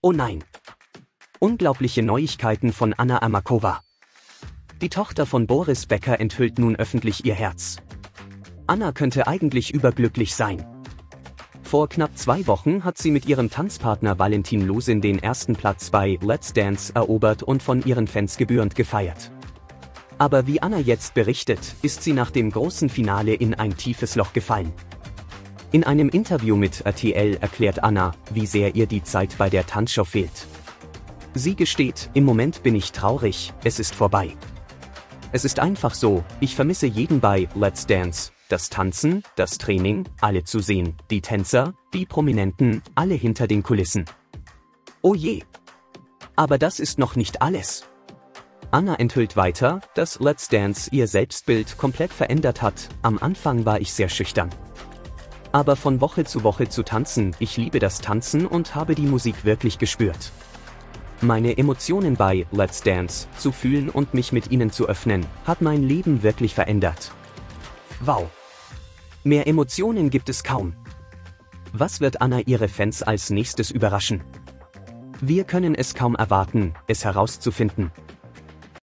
Oh nein. Unglaubliche Neuigkeiten von Anna Amakova. Die Tochter von Boris Becker enthüllt nun öffentlich ihr Herz. Anna könnte eigentlich überglücklich sein. Vor knapp zwei Wochen hat sie mit ihrem Tanzpartner Valentin Lusin den ersten Platz bei Let's Dance erobert und von ihren Fans gebührend gefeiert. Aber wie Anna jetzt berichtet, ist sie nach dem großen Finale in ein tiefes Loch gefallen. In einem Interview mit RTL erklärt Anna, wie sehr ihr die Zeit bei der Tanzshow fehlt. Sie gesteht, im Moment bin ich traurig, es ist vorbei. Es ist einfach so, ich vermisse jeden bei Let's Dance, das Tanzen, das Training, alle zu sehen, die Tänzer, die Prominenten, alle hinter den Kulissen. Oh je. Aber das ist noch nicht alles. Anna enthüllt weiter, dass Let's Dance ihr Selbstbild komplett verändert hat, am Anfang war ich sehr schüchtern. Aber von Woche zu Woche zu tanzen, ich liebe das Tanzen und habe die Musik wirklich gespürt. Meine Emotionen bei Let's Dance zu fühlen und mich mit ihnen zu öffnen, hat mein Leben wirklich verändert. Wow. Mehr Emotionen gibt es kaum. Was wird Anna ihre Fans als nächstes überraschen? Wir können es kaum erwarten, es herauszufinden.